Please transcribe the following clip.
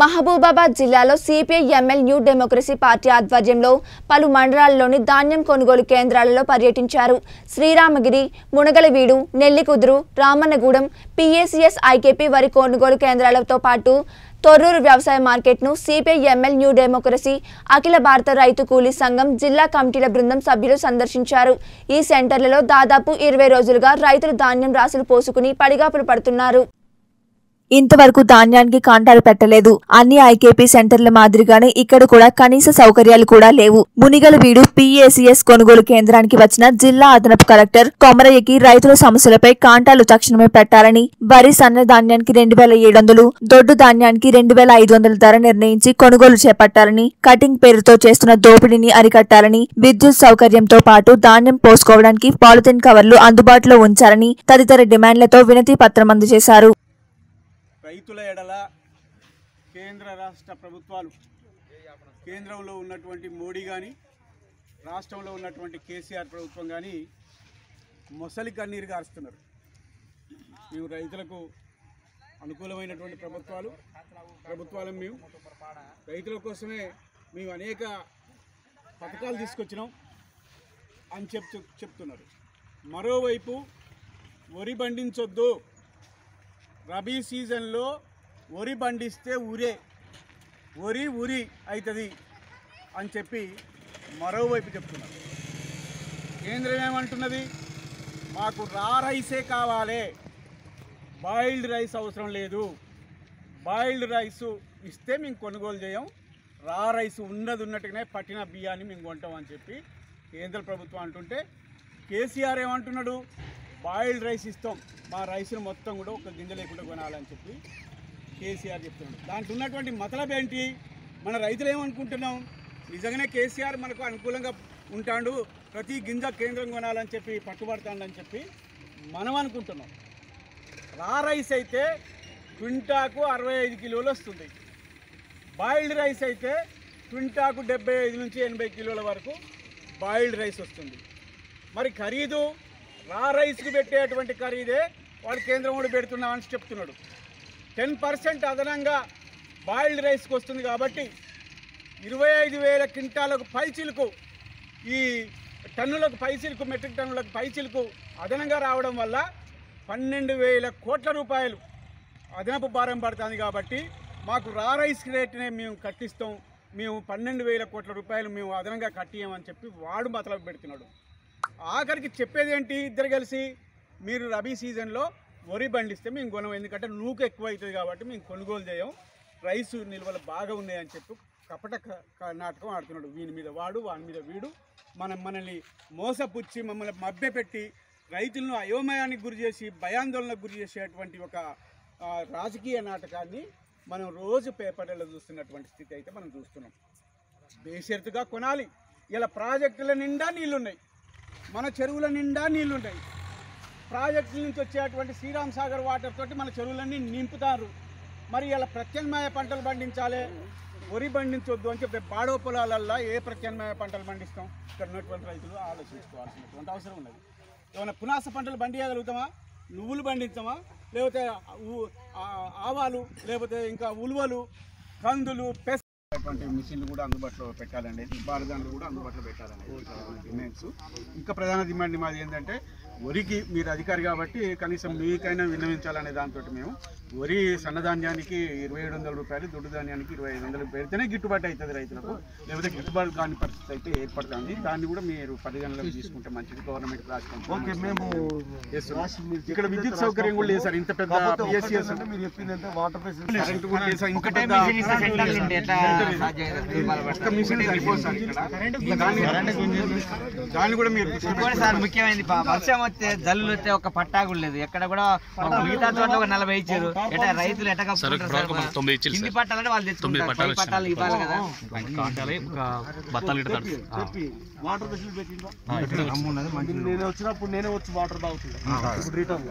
మహబూబాబాద్ జిల్లాలో CPI ML New Democracy party ఆధ్వర్యంలో పలు మండలాల్లోని ధాన్యం కొనుగోలు కేంద్రాలలో పర్యటించారు. శ్రీరామగిరి మునగలవీడు నెల్లికుదురు రామన్నగూడెం పిఏసిఎస్ ఐకేపీ వరి కొనుగోలు కేంద్రాలతో పాటు తొర్రూరు వ్యవసాయ మార్కెట్ను సిపిఐ ఎంఎల్ న్యూ డెమోక్రసీ అఖిల భారత రైతు కూలీ సంఘం జిల్లా కమిటీల బృందం సభ్యులు సందర్శించారు. ఈ సెంటర్లలో దాదాపు ఇరవై రోజులుగా రైతులు ధాన్యం రాసులు పోసుకుని పడిగాపులు పడుతున్నారు. ఇంతవరకు ధాన్యానికి కాంటాలు పెట్టలేదు. అన్ని ఐకేపీ సెంటర్ల మాదిరిగానే ఇక్కడ కూడా కనీస సౌకర్యాలు కూడా లేవు. మునిగల వీడు పిఏసిఎస్ కొనుగోలు కేంద్రానికి వచ్చిన జిల్లా అదనపు కలెక్టర్ కొమరయ్యకి రైతుల సమస్యలపై కాంటాలు తక్షణమే పెట్టాలని వరి సన్న ధాన్యానికి రెండు వేల ఏడు వందలు దొడ్డు ధాన్యానికి రెండు వేల ఐదు వందల ధర నిర్ణయించి కొనుగోలు చేపట్టాలని కటింగ్ పేరుతో చేస్తున్న దోపిడీని అరికట్టాలని విద్యుత్ సౌకర్యంతో పాటు ధాన్యం పోసుకోవడానికి పాలిథిన్ కవర్లు అందుబాటులో ఉంచాలని తదితర డిమాండ్లతో వినతి పత్రం అందజేశారు. రైతుల ఎడల కేంద్ర రాష్ట్ర ప్రభుత్వాలు కేంద్రంలో ఉన్నటువంటి మోడీ కానీ రాష్ట్రంలో ఉన్నటువంటి కేసీఆర్ ప్రభుత్వం కానీ మొసలి కన్నీరు గారుస్తున్నారు. మేము రైతులకు అనుకూలమైనటువంటి ప్రభుత్వాలు ప్రభుత్వాలు మేము రైతుల కోసమే మేము అనేక పథకాలు తీసుకొచ్చినాం అని చెప్తూ చెప్తున్నారు. మరోవైపు వరి పండించొద్దు. రబీ సీజన్లో వరి పండిస్తే ఉరే వరి ఉరి అవుతుంది అని చెప్పి మరోవైపు చెప్తున్నారు. కేంద్రం ఏమంటున్నది? మాకు రా రైసే కావాలి బాయిల్డ్ రైస్ అవసరం లేదు బాయిల్డ్ రైస్ ఇస్తే మేము కొనుగోలు చేయం రా రైస్ ఉన్నది ఉన్నట్టుగానే పట్టిన బియ్యాన్ని మేము కొంటాం అని చెప్పి కేంద్ర ప్రభుత్వం అంటుంటే కేసీఆర్ ఏమంటున్నాడు? బాయిల్డ్ రైస్ ఇస్తాం. మా రైస్ను మొత్తం కూడా ఒక గింజ లేకుండా కొనాలని చెప్పి కేసీఆర్ చెప్తున్నాడు. దాంట్లో ఉన్నటువంటి మతలబ్ ఏంటి? మన రైతులు ఏమనుకుంటున్నాం? నిజంగానే కేసీఆర్ మనకు అనుకూలంగా ఉంటాడు. ప్రతి గింజ కేంద్రం కొనాలని చెప్పి పట్టుబడతాడని చెప్పి మనం అనుకుంటున్నాం. రా రైస్ అయితే క్వింటాకు అరవై ఐదు కిలోలు వస్తుంది. బాయిల్డ్ రైస్ అయితే క్వింటాకు డెబ్బై ఐదు నుంచి ఎనభై కిలోల వరకు బాయిల్డ్ రైస్ వస్తుంది. మరి ఖరీదు రా రైస్కి పెట్టేటువంటి ఖరీదే వాడు కేంద్రం కూడా పెడుతున్నామని చెప్తున్నాడు. టెన్ పర్సెంట్ అదనంగా బాయిల్డ్ రైస్కి వస్తుంది కాబట్టి ఇరవై ఐదు వేల క్వింటాలకు పైచిలకు ఈ టన్నులకు పైచిలకు మెట్రిక్ టన్నులకు పైచిలకు అదనంగా రావడం వల్ల పన్నెండు వేల కోట్ల రూపాయలు అదనపు భారం పడుతుంది కాబట్టి మాకు రా రైస్ రేట్నే మేము కట్టిస్తాం. మేము పన్నెండు వేల కోట్ల రూపాయలు మేము అదనంగా కట్టియమని చెప్పి వాడు మతలబు పెడుతున్నాడు. ఆఖరికి చెప్పేది ఏంటి? ఇద్దరు కలిసి మీరు రబీ సీజన్లో వరి బండిస్తే మేము కొనం ఎందుకంటే నూక ఎక్కువ అవుతుంది కాబట్టి మేము కొనుగోలు చేయం. రైసు నిల్వలు బాగా ఉన్నాయని చెప్పి కపట క- నాటకం ఆడుతున్నాడు. వీని మీద వాడు వాని మీద వీడు. మనం మనల్ని మోసపుచ్చి మమ్మల్ని మభ్యపెట్టి రైతులను అయోమయానికి గురి చేసి భయాందోళనకు గురి చేసేటువంటి ఒక రాజకీయ నాటకాన్ని మనం రోజు పేపర్లలో చూస్తున్నటువంటి స్థితి అయితే మనం చూస్తున్నాం. బేషరతుగా కొనాలి. ఇలా ప్రాజెక్టుల నిండా నీళ్ళున్నాయి. మన చెరువుల నిండా నీళ్ళుంటాయి. ప్రాజెక్టుల నుంచి వచ్చేటువంటి శ్రీరామ్ సాగర్ వాటర్ తోటి మన చెరువులన్నీ నింపుతారు. మరి ఇలా ప్రత్యామ్నాయ పంటలు పండించాలి? వరి పండించొద్దు అని చెప్పి పాడవ పొలాలల్లో ఏ ప్రత్యామ్నాయ పంటలు పండిస్తాం? ఇక్కడ ఉన్నటువంటి రైతులు ఆలోచించుకోవాల్సినటువంటి అవసరం ఉన్నది. ఏమైనా పునాస పంటలు పండియగలుగుతామా? నువ్వులు పండించామా? లేకపోతే ఆవాలు లేకపోతే ఇంకా ఉలువలు కందులు పెస అటువంటి మిషన్లు కూడా అందుబాటులో పెట్టాలనేది బారదాన్లు కూడా అందుబాటులో పెట్టాలనేది డిమాండ్స్ ఇంకా ప్రధాన డిమాండ్ మాది ఏంటంటే వరికి మీరు అధికారి కాబట్టి కనీసం మీకైనా విన్నవించాలనే దాంతో మేము వరి సన్నధాన్యానికి ఇరవై ఏడు వందల రూపాయలు దొడ్డు ధాన్యానికి ఇరవై ఐదు వందలు పెడితేనే గిట్టుబాటు అవుతుంది రైతులకు. లేకపోతే గిట్టుబాటు కాని పరిస్థితి అయితే ఏర్పడుతుంది. దాన్ని కూడా మీరు పరిగణలోకి తీసుకుంటే మంచిది. గవర్నమెంట్ రాష్ట్రం ఓకే మేము ఇక్కడ విద్యుత్ సౌకర్యం కూడా లేదు సార్ ఇంత పెద్ద దాన్ని- దాన్ని కూడా మీరు ముఖ్యమైనది వస్తే జల్లులు వస్తే ఒక పట్టా కూడా లేదు. ఎక్కడ కూడా ఒక మిగతా చోట్ల ఒక నలభై ఇచ్చారు. ఎట్లా రైతులు ఇచ్చింది కింది. పట్టాలంటే వాళ్ళు తెచ్చుకుంటారు. పట్టాలు ఇవ్వాలి కదా. నేను వచ్చినప్పుడు నేనే వచ్చి వాటర్ రిటర్న్